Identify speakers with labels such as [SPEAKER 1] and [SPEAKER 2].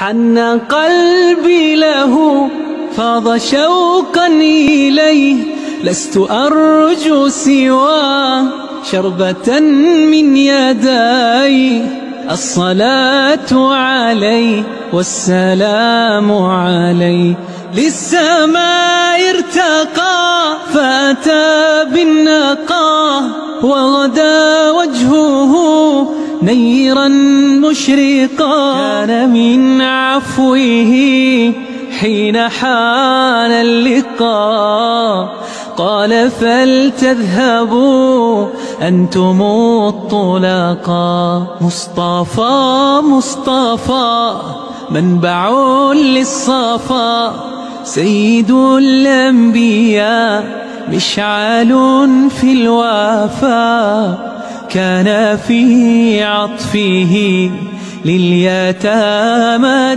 [SPEAKER 1] حن قلبي له فاض شوقا إليه لست أرجو سوى شربة من يدي. الصلاة عليه والسلام عليه للسماء ارتقى فأتى بالنقى وغدا وجهه نيرا مشرقا. كان من عفوه حين حان اللقاء. قال فلتذهبوا أنتم الطلقاء. مصطفى مصطفى منبع للصفا. سيد الأنبياء مشعل في الوفا. كان في عطفه لليتامى